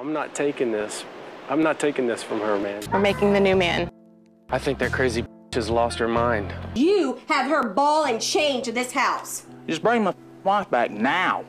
I'm not taking this. I'm not taking this from her, man. We're making the new man. I think that crazy has lost her mind. You have her ball and chain to this house. Just bring my wife back now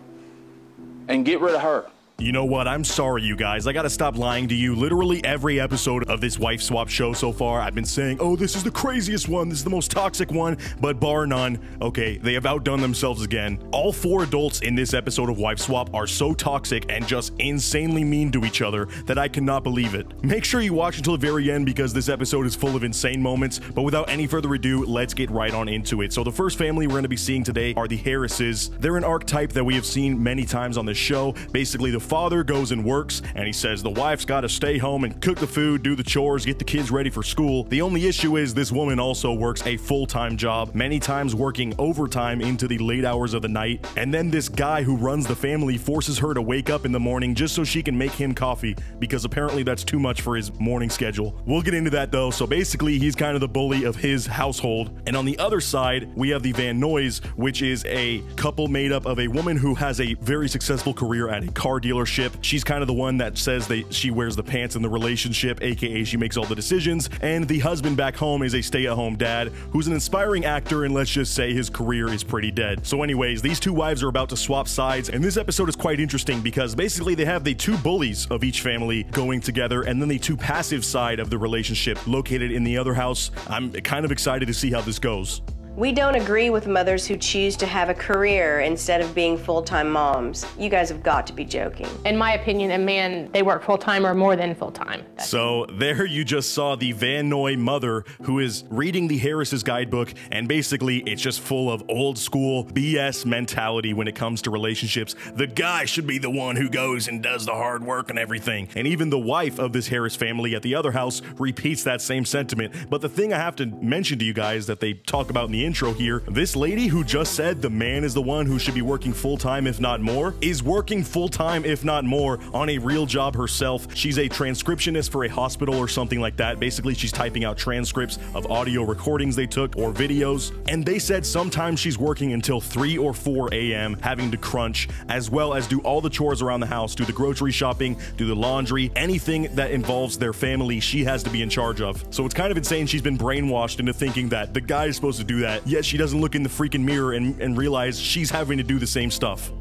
and get rid of her. You know what? I'm sorry, you guys. I gotta stop lying to you. Literally every episode of this wife swap show so far, I've been saying, oh, this is the craziest one, this is the most toxic one, but bar none, okay, they have outdone themselves again. All four adults in this episode of Wife Swap are so toxic and just insanely mean to each other that I cannot believe it. Make sure you watch until the very end because this episode is full of insane moments, but without any further ado, let's get right on into it. So the first family we're gonna be seeing today are the Harrises. They're an archetype that we have seen many times on this show. Basically, the father goes and works, and he says the wife's got to stay home and cook the food, do the chores, get the kids ready for school. The only issue is this woman also works a full-time job, many times working overtime into the late hours of the night. And then this guy who runs the family forces her to wake up in the morning just so she can make him coffee, because apparently that's too much for his morning schedule. We'll get into that though. So basically, he's kind of the bully of his household. And on the other side, we have the Van Noys, which is a couple made up of a woman who has a very successful career at a car dealership. She's kind of the one that says they she wears the pants in the relationship, aka she makes all the decisions. And the husband back home is a stay-at-home dad who's an inspiring actor, and let's just say his career is pretty dead. So, anyways, these two wives are about to swap sides, and this episode is quite interesting because basically they have the two bullies of each family going together, and then the two passive side of the relationship located in the other house. I'm kind of excited to see how this goes. We don't agree with mothers who choose to have a career instead of being full-time moms. You guys have got to be joking. In my opinion, a man, they work full time or more than full time. So there you just saw the Van Noy mother who is reading the Harris's guidebook, and basically it's just full of old school BS mentality when it comes to relationships. The guy should be the one who goes and does the hard work and everything. And even the wife of this Harris family at the other house repeats that same sentiment. But the thing I have to mention to you guys that they talk about in the intro here, this lady who just said the man is the one who should be working full time if not more, is working full time if not more on a real job herself. She's a transcriptionist for a hospital or something like that. Basically, she's typing out transcripts of audio recordings they took or videos. And they said sometimes she's working until 3 or 4 a.m., having to crunch, as well as do all the chores around the house, do the grocery shopping, do the laundry, anything that involves their family, she has to be in charge of. So it's kind of insane she's been brainwashed into thinking that the guy is supposed to do that, yet she doesn't look in the freaking mirror and, and realize she's having to do the same stuff.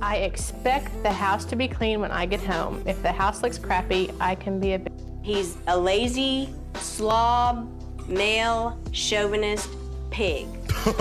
I expect the house to be clean when I get home. If the house looks crappy, I can be a b- He's a lazy, slob, male, chauvinist pig. and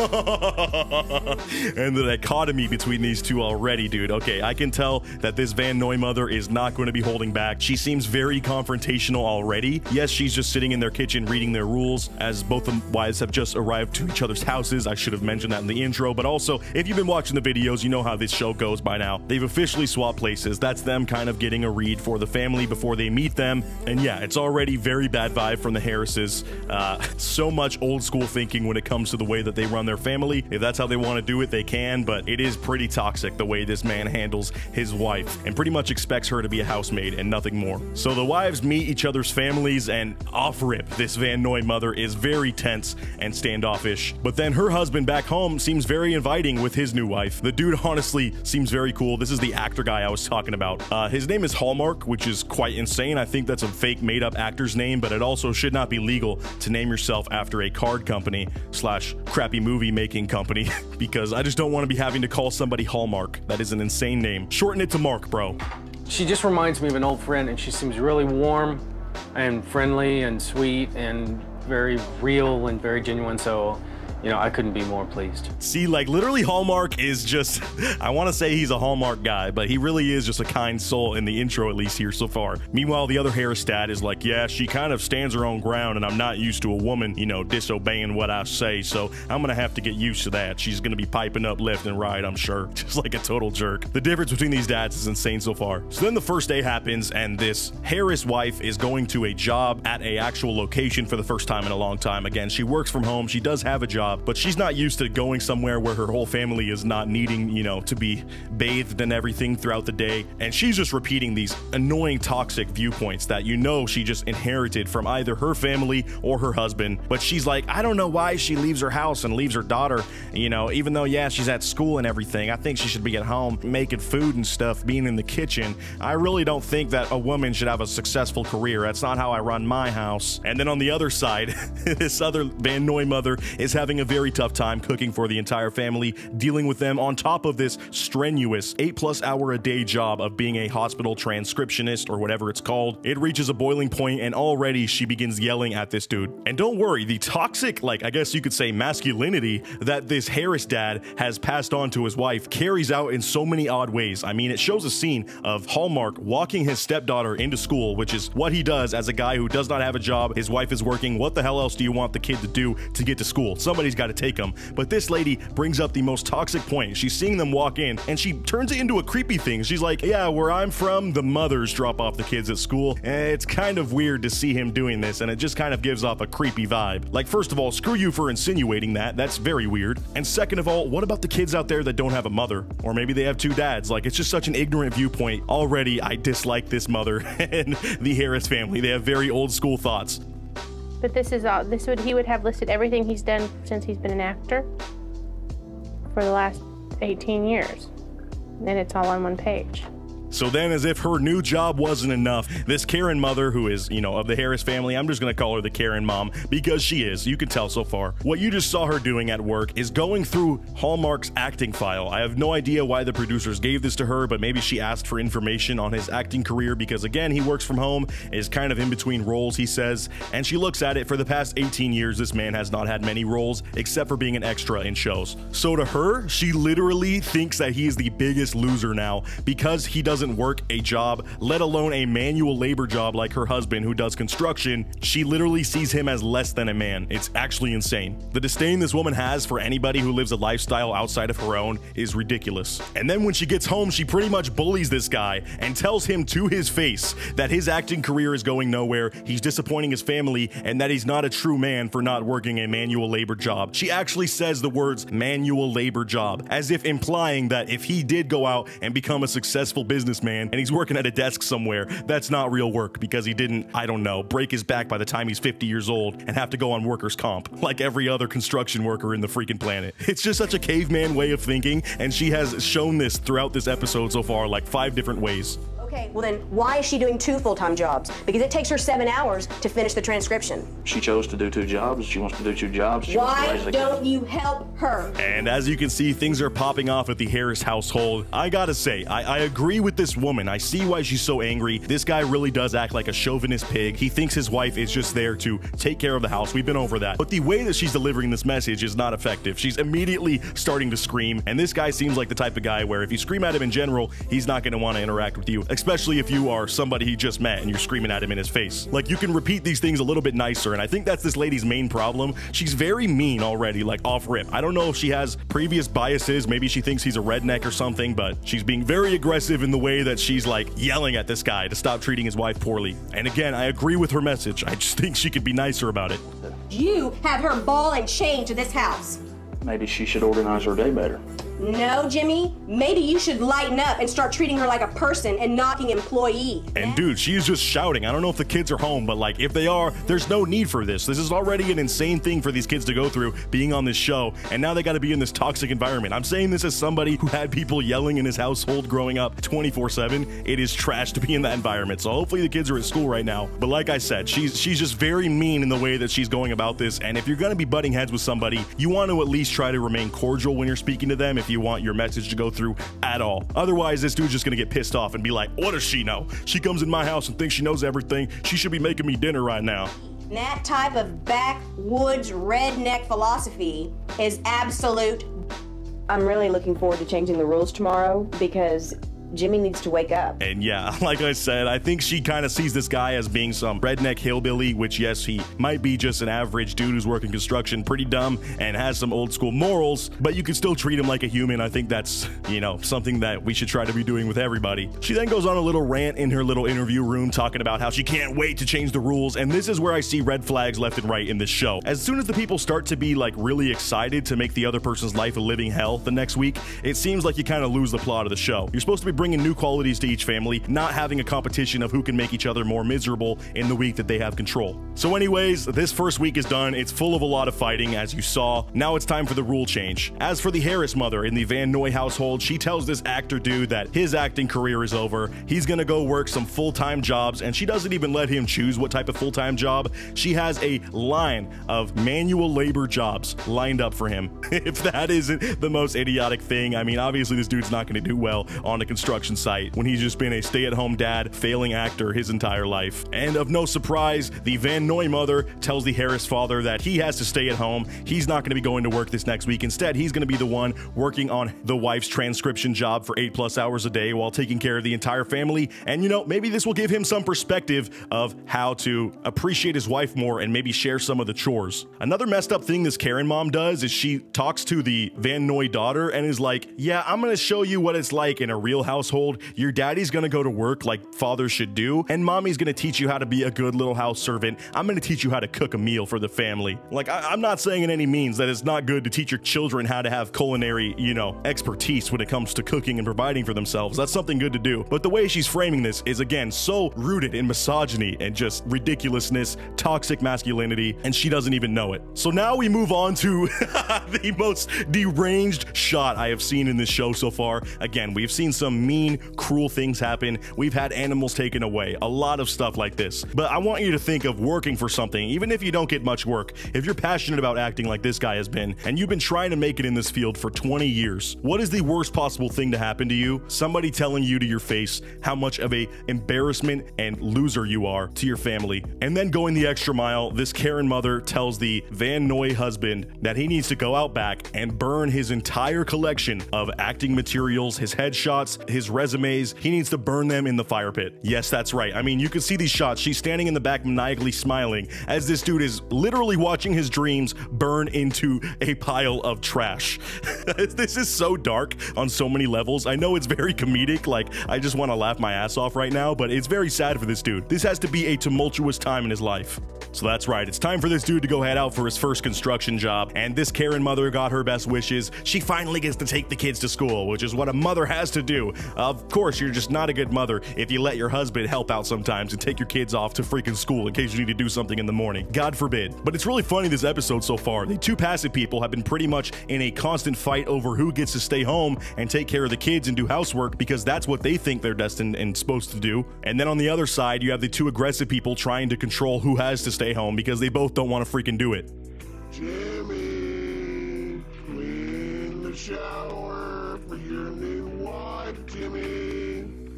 the dichotomy between these two already, dude. Okay, I can tell that this Van Noy mother is not going to be holding back. She seems very confrontational already. Yes, she's just sitting in their kitchen reading their rules, as both the wives have just arrived to each other's houses. I should have mentioned that in the intro, but also, if you've been watching the videos, you know how this show goes by now. They've officially swapped places. That's them kind of getting a read for the family before they meet them. And yeah, it's already very bad vibe from the Harrises. Uh, so much old school thinking when it comes to the way that they run their family. If that's how they want to do it, they can, but it is pretty toxic the way this man handles his wife and pretty much expects her to be a housemaid and nothing more. So the wives meet each other's families and off rip, this Van Noy mother is very tense and standoffish. But then her husband back home seems very inviting with his new wife. The dude honestly seems very cool. This is the actor guy I was talking about. Uh, his name is Hallmark, which is quite insane. I think that's a fake made up actor's name, but it also should not be legal to name yourself after a card company slash crappy movie making company because I just don't want to be having to call somebody Hallmark. That is an insane name. Shorten it to Mark, bro. She just reminds me of an old friend, and she seems really warm and friendly and sweet and very real and very genuine. So, you know, I couldn't be more pleased. See, like literally Hallmark is just, I want to say he's a Hallmark guy, but he really is just a kind soul in the intro, at least here so far. Meanwhile, the other Harris stat is like, yeah, she kind of stands her own ground, and I'm not used to a woman, you know, disobeying what I say, so I'm going to have to get used to that. She's going to be piping up left and right, I'm sure, just like a total jerk. The difference between these dads is insane so far. So then the first day happens, and this Harris wife is going to a job at a actual location for the first time in a long time. Again, she works from home, she does have a job, job, but she's not used to going somewhere where her whole family is not needing, you know, to be bathed and everything throughout the day. And she's just repeating these annoying, toxic viewpoints that you know she just inherited from either her family or her husband. But she's like, I don't know why she leaves her house and leaves her daughter, you know, even though, yeah, she's at school and everything. I think she should be at home making food and stuff, being in the kitchen. I really don't think that a woman should have a successful career. That's not how I run my house. And then on the other side, this other Van Noy mother is having a very tough time cooking for the entire family, dealing with them on top of this strenuous eight plus hour a day job of being a hospital transcriptionist or whatever it's called. It reaches a boiling point and already she begins yelling at this dude. And don't worry, the toxic, like I guess you could say masculinity that this Harris dad has passed on to his wife carries out in so many odd ways. I mean, it shows a scene of Hallmark walking his stepdaughter into school, which is what he does as a guy who does not have a job. His wife is working. What the hell else do you want the kid to do to get to school? Somebody's got to take them. But this lady brings up the most toxic point. She's seeing them walk in and she turns it into a creepy thing. She's like, Yeah, where I'm from, the mothers drop off the kids at school. And it's kind of weird to see him doing this, and it just kind of gives off a creepy vibe. Like, first of all, screw you for insinuating that. That's very weird. And second of all, what about the kids out there that don't have a mother? Or maybe they have two dads? Like, it's just such an ignorant viewpoint. Already, I dislike this mother and the Harris family. They have very old school thoughts. But this is all. This would he would have listed everything he's done since he's been an actor for the last 18 years, and it's all on one page. So then, as if her new job wasn't enough, this Karen mother, who is, you know, of the Harris family, I'm just gonna call her the Karen mom because she is. You can tell so far. What you just saw her doing at work is going through Hallmark's acting file. I have no idea why the producers gave this to her, but maybe she asked for information on his acting career because, again, he works from home, is kind of in between roles, he says. And she looks at it for the past 18 years, this man has not had many roles except for being an extra in shows. So to her, she literally thinks that he is the biggest loser now because he doesn't doesn't work a job, let alone a manual labor job like her husband who does construction, she literally sees him as less than a man. It's actually insane. The disdain this woman has for anybody who lives a lifestyle outside of her own is ridiculous. And then when she gets home, she pretty much bullies this guy and tells him to his face that his acting career is going nowhere, he's disappointing his family, and that he's not a true man for not working a manual labor job. She actually says the words manual labor job, as if implying that if he did go out and become a successful businessman, and he's working at a desk somewhere, that's not real work because he didn't, I don't know, break his back by the time he's 50 years old and have to go on workers' comp like every other construction worker in the freaking planet. It's just such a caveman way of thinking, and she has shown this throughout this episode so far, like five different ways. Okay, well then, why is she doing two full-time jobs? Because it takes her seven hours to finish the transcription. She chose to do two jobs. She wants to do two jobs. She wants to Why don't kid. you help her? And as you can see, things are popping off at the Harris household. I gotta say, I, I agree with this woman. I see why she's so angry. This guy really does act like a chauvinist pig. He thinks his wife is just there to take care of the house. We've been over that. But the way that she's delivering this message is not effective. She's immediately starting to scream. And this guy seems like the type of guy where if you scream at him in general, he's not gonna wanna interact with you, especially if you are somebody he just met and you're screaming at him in his face. Like, you can repeat these things a little bit nicer. And I think that's this lady's main problem. She's very mean already, like off rip. I don't know if she has previous biases. Maybe she thinks he's a redneck or something, but she's being very aggressive in the way that she's like yelling at this guy to stop treating his wife poorly. And again, I agree with her message. I just think she could be nicer about it. You have her ball and chain to this house. Maybe she should organize her day better. No, Jimmy. Maybe you should lighten up and start treating her like a person and knocking employee. And dude, she's just shouting. I don't know if the kids are home, but like if they are, there's no need for this. This is already an insane thing for these kids to go through being on this show, and now they got to be in this toxic environment. I'm saying this as somebody who had people yelling in his household growing up 24/7. It is trash to be in that environment. So hopefully the kids are at school right now. But like I said, she's she's just very mean in the way that she's going about this. And if you're to be butting heads with somebody, you want to at least try to remain cordial when you're speaking to them if you want your message to go through at all. Otherwise, this dude's just going to get pissed off and be like, "What does she know? She comes in my house and thinks she knows everything. She should be making me dinner right now." That type of backwoods redneck philosophy is absolute. I'm really looking forward to changing the rules tomorrow because Jimmy needs to wake up. And yeah, like I said, I think she kind of sees this guy as being some redneck hillbilly, which, yes, he might be just an average dude who's working construction, pretty dumb, and has some old school morals, but you can still treat him like a human. I think that's, you know, something that we should try to be doing with everybody. She then goes on a little rant in her little interview room talking about how she can't wait to change the rules, and this is where I see red flags left and right in this show. As soon as the people start to be like really excited to make the other person's life a living hell the next week, it seems like you kind of lose the plot of the show. You're supposed to be bringing new qualities to each family, not having a competition of who can make each other more miserable in the week that they have control. So anyways, this first week is done. It's full of a lot of fighting, as you saw. Now it's time for the rule change. As for the Harris mother in the Van Noy household, she tells this actor dude that his acting career is over. He's gonna go work some full-time jobs, and she doesn't even let him choose what type of full-time job. She has a line of manual labor jobs lined up for him. if that isn't the most idiotic thing, I mean, obviously this dude's not gonna do well on a construction site when he's just been a stay-at-home dad, failing actor his entire life. And of no surprise, the Van Noy mother tells the Harris father that he has to stay at home. He's not going to be going to work this next week. Instead, he's going to be the one working on the wife's transcription job for eight plus hours a day while taking care of the entire family. And you know, maybe this will give him some perspective of how to appreciate his wife more and maybe share some of the chores. Another messed up thing this Karen mom does is she talks to the Van Noy daughter and is like, Yeah, I'm going to show you what it's like in a real household. Your daddy's to go to work like fathers should do, and mommy's to teach you how to be a good little house servant. I'm to teach you how to cook a meal for the family. Like, I- am not saying in any means that it's not good to teach your children how to have culinary, you know, expertise when it comes to cooking and providing for themselves. That's something good to do. But the way she's framing this is, again, so rooted in misogyny and just ridiculousness, toxic masculinity, and she doesn't even know it. So now we move on to the most deranged shot I have seen in this show so far. Again, we've seen some mean, cruel things happen. We've had animals taken away, a lot of stuff like this. But I want you to think of working for something, even if you don't get much work. If you're passionate about acting like this guy has been, and you've been trying to make it in this field for 20 years, what is the worst possible thing to happen to you? Somebody telling you to your face how much of a embarrassment and loser you are to your family. And then going the extra mile, this Karen mother tells the Van Noy husband that he needs to go out back and burn his entire collection of acting materials, his headshots, his resumes. He needs to burn them in the fire pit. Yes, that's right. I mean, you can see these shots. She's standing in the back maniacally smiling as this dude is literally watching his dreams burn into a pile of trash. this is so dark on so many levels. I know it's very comedic, like I just want to laugh my ass off right now, but it's very sad for this dude. This has to be a tumultuous time in his life. So that's right, it's time for this dude to go head out for his first construction job, and this Karen mother got her best wishes. She finally gets to take the kids to school, which is what a mother has to do. Of course, you're just not a good mother if you let your husband help out sometimes and take your kids off to freaking school in case you need to do something in the morning. God forbid. But it's really funny this episode so far. The two passive people have been pretty much in a constant fight over who gets to stay home and take care of the kids and do housework because that's what they think they're destined and supposed to do. And then on the other side, you have the two aggressive people trying to control who has to stay home because they both don't want to freaking do it. Jimmy, clean the shower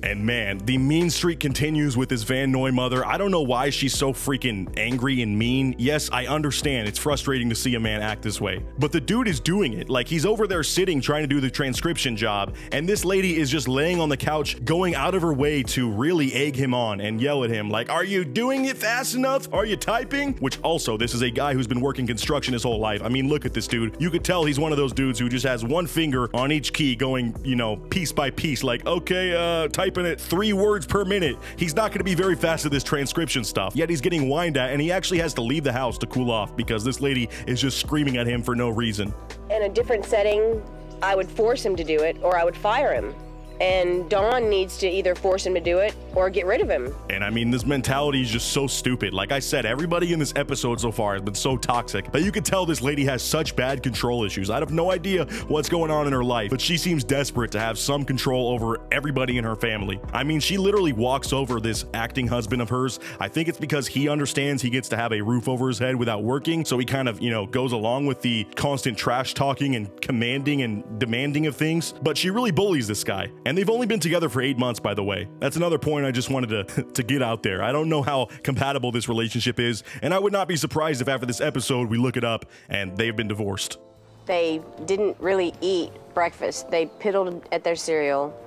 And man, the mean streak continues with this Van Noy mother. I don't know why she's so freaking angry and mean. Yes, I understand. It's frustrating to see a man act this way. But the dude is doing it. Like he's over there sitting trying to do the transcription job, and this lady is just laying on the couch, going out of her way to really egg him on and yell at him like, "Are you doing it fast enough? Are you typing?" Which also, this is a guy who's been working construction his whole life. I mean, look at this dude. You could tell he's one of those dudes who just has one finger on each key going, you know, piece by piece like, "Okay, uh, type typing at three words per minute. He's not going to be very fast at this transcription stuff. Yet he's getting whined at, and he actually has to leave the house to cool off because this lady is just screaming at him for no reason. In a different setting, I would force him to do it or I would fire him. And Dawn needs to either force him to do it or get rid of him. And I mean, this mentality is just so stupid. Like I said, everybody in this episode so far has been so toxic that you can tell this lady has such bad control issues. I have no idea what's going on in her life, but she seems desperate to have some control over everybody in her family. I mean, she literally walks over this acting husband of hers. I think it's because he understands he gets to have a roof over his head without working, so he kind of, you know, goes along with the constant trash talking and commanding and demanding of things. But she really bullies this guy. And they've only been together for eight months, by the way. That's another point I just wanted to, to get out there. I don't know how compatible this relationship is, and I would not be surprised if after this episode we look it up and they've been divorced. They didn't really eat breakfast. They piddled at their cereal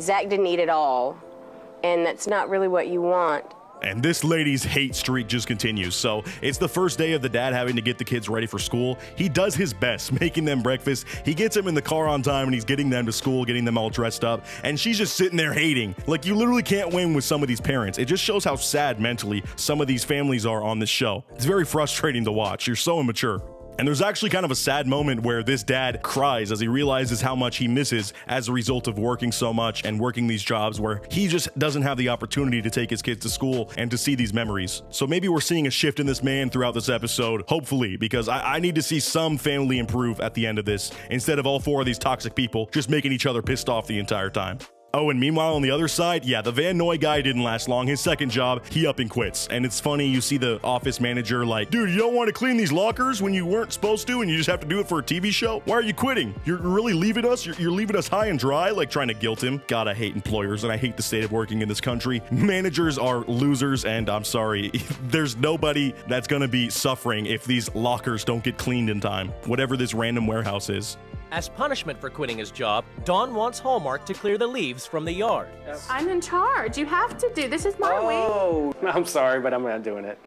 Zach didn't eat at all, and that's not really what you want. And this lady's hate streak just continues. So it's the first day of the dad having to get the kids ready for school. He does his best making them breakfast. He gets them in the car on time and he's getting them to school, getting them all dressed up. And she's just sitting there hating. Like, you literally can't win with some of these parents. It just shows how sad mentally some of these families are on this show. It's very frustrating to watch. You're so immature. And there's actually kind of a sad moment where this dad cries as he realizes how much he misses as a result of working so much and working these jobs where he just doesn't have the opportunity to take his kids to school and to see these memories. So maybe we're seeing a shift in this man throughout this episode, hopefully, because I, I need to see some family improve at the end of this instead of all four of these toxic people just making each other pissed off the entire time. Oh, and meanwhile, on the other side, yeah, the Van Noy guy didn't last long. His second job, he up and quits. And it's funny, you see the office manager like, dude, you don't want to clean these lockers when you weren't supposed to and you just have to do it for a TV show? Why are you quitting? You're really leaving us? You're, you're leaving us high and dry? Like trying to guilt him? God, I hate employers and I hate the state of working in this country. Managers are losers, and I'm sorry, there's nobody that's gonna be suffering if these lockers don't get cleaned in time, whatever this random warehouse is. As punishment for quitting his job, Don wants Hallmark to clear the leaves from the yard. I'm in charge. You have to do. This is my week. Oh, I'm sorry, but I'm not doing it.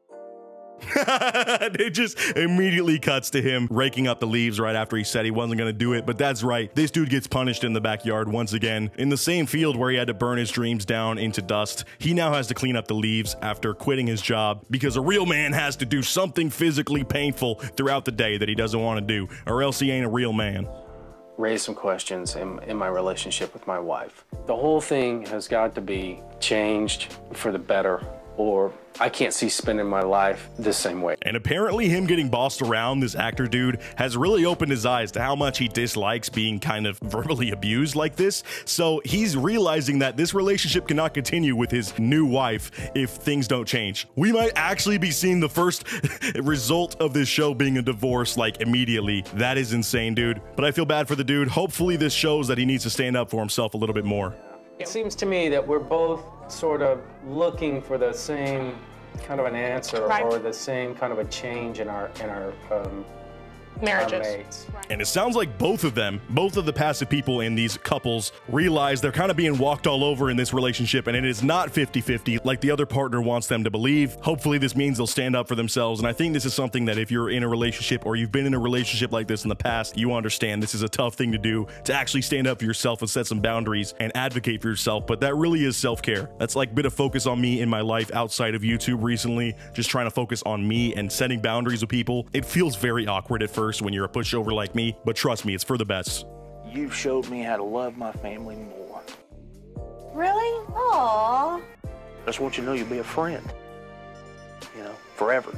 it just immediately cuts to him raking up the leaves right after he said he wasn't going to do it. But that's right. This dude gets punished in the backyard once again. In the same field where he had to burn his dreams down into dust, he now has to clean up the leaves after quitting his job because a real man has to do something physically painful throughout the day that he doesn't want to do, or else he ain't a real man. Raise some questions in, in my relationship with my wife. The whole thing has got to be changed for the better, or I can't see spending my life the same way. And apparently, him getting bossed around, this actor dude, has really opened his eyes to how much he dislikes being kind of verbally abused like this. So he's realizing that this relationship cannot continue with his new wife if things don't change. We might actually be seeing the first result of this show being a divorce like immediately. That is insane, dude. But I feel bad for the dude. Hopefully, this shows that he needs to stand up for himself a little bit more. It seems to me that we're both sort of looking for the same kind of an answer Right. or the same kind of a change in our in our um, our Marriages. mates. And it sounds like both of them, both of the passive people in these couples, realize they're kind of being walked all over in this relationship, and it is not 50 50 like the other partner wants them to believe. Hopefully, this means they'll stand up for themselves. And I think this is something that if you're in a relationship or you've been in a relationship like this in the past, you understand this is a tough thing to do to actually stand up for yourself and set some boundaries and advocate for yourself. But that really is self care. That's like a bit of focus on me in my life outside of YouTube recently, just trying to focus on me and setting boundaries with people. It feels very awkward at first when you're a pushover like me, but trust me, it's for the best. You've showed me how to love my family more. Really? Aww. I just want you to know you'll be a friend. You know, forever.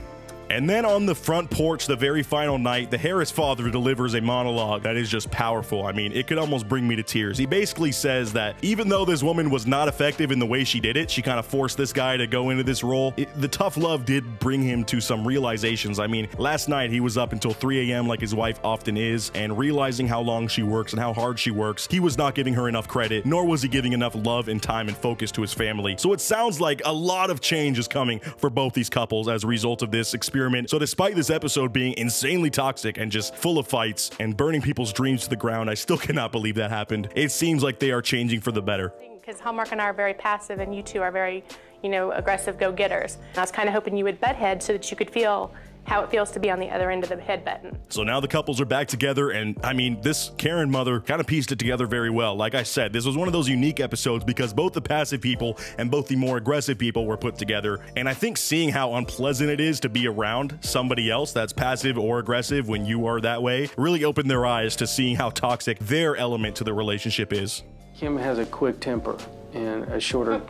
And then on the front porch, the very final night, the Harris father delivers a monologue that is just powerful. I mean, it could almost bring me to tears. He basically says that even though this woman was not effective in the way she did it, she kind of forced this guy to go into this role. It, the tough love did bring him to some realizations. I mean, last night he was up until 3 a.m., like his wife often is, and realizing how long she works and how hard she works, he was not giving her enough credit, nor was he giving enough love and time and focus to his family. So it sounds like a lot of change is coming for both these couples as a result of this experiment. So despite this episode being insanely toxic and just full of fights and burning people's dreams to the ground, I still cannot believe that happened. It seems like they are changing for the better. Because Hallmark and I are very passive, and you two are very, you know, aggressive go-getters. I was kind of hoping you would butt head so that you could feel how it feels to be on the other end of the head button. So now the couples are back together, and I mean, this Karen mother kind of pieced it together very well. Like I said, this was one of those unique episodes because both the passive people and both the more aggressive people were put together. And I think seeing how unpleasant it is to be around somebody else that's passive or aggressive when you are that way really opened their eyes to seeing how toxic their element to the relationship is. Kim has a quick temper and a shorter,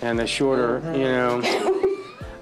and a shorter, you know.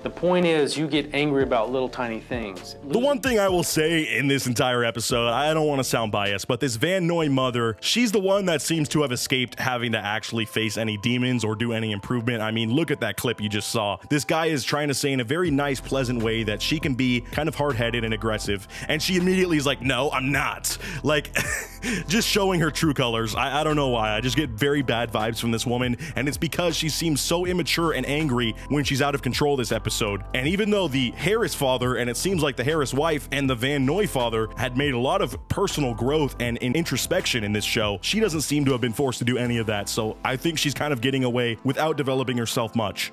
The point is, you get angry about little tiny things. The one thing I will say in this entire episode, I don't want to sound biased, but this Van Noy mother, she's the one that seems to have escaped having to actually face any demons or do any improvement. I mean, look at that clip you just saw. This guy is trying to say in a very nice, pleasant way that she can be kind of hard headed and aggressive, and she immediately is like, No, I'm not. Like, just showing her true colors. I, I don't know why. I just get very bad vibes from this woman, and it's because she seems so immature and angry when she's out of control this episode episode. And even though the Harris father, and it seems like the Harris wife and the Van Noy father had made a lot of personal growth and, and introspection in this show, she doesn't seem to have been forced to do any of that. So I think she's kind of getting away without developing herself much.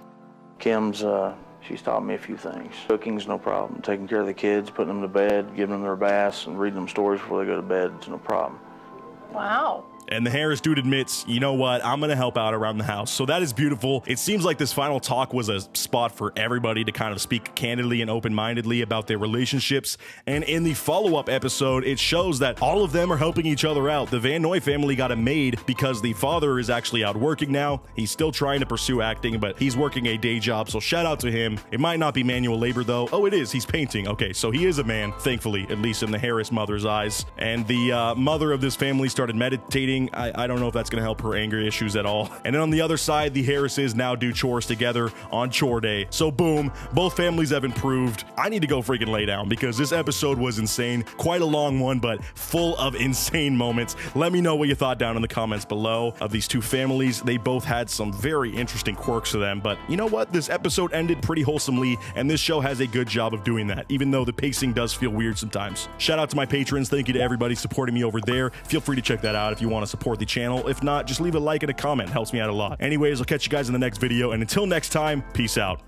Kim's, uh, she's taught me a few things. Cooking's no problem. Taking care of the kids, putting them to bed, giving them their baths, and reading them stories before they go to bed, it's no problem. Wow. And the Harris dude admits, you know what, I'm gonna help out around the house. So that is beautiful. It seems like this final talk was a spot for everybody to kind of speak candidly and open mindedly about their relationships. And in the follow up episode, it shows that all of them are helping each other out. The Van Noy family got a maid because the father is actually out working now. He's still trying to pursue acting, but he's working a day job. So shout out to him. It might not be manual labor though. Oh, it is. He's painting. Okay, so he is a man, thankfully, at least in the Harris mother's eyes. And the uh, mother of this family started meditating I, I don't know if that's going to help her anger issues at all. And then on the other side, the Harrises now do chores together on chore day. So boom, both families have improved. I need to go freaking lay down because this episode was insane. Quite a long one, but full of insane moments. Let me know what you thought down in the comments below of these two families. They both had some very interesting quirks to them, but you know what? This episode ended pretty wholesomely, and this show has a good job of doing that, even though the pacing does feel weird sometimes. Shout out to my patrons. Thank you to everybody supporting me over there. Feel free to check that out if you want to support the channel. If not, just leave a like and a comment. Helps me out a lot. Anyways, I'll catch you guys in the next video. And until next time, peace out.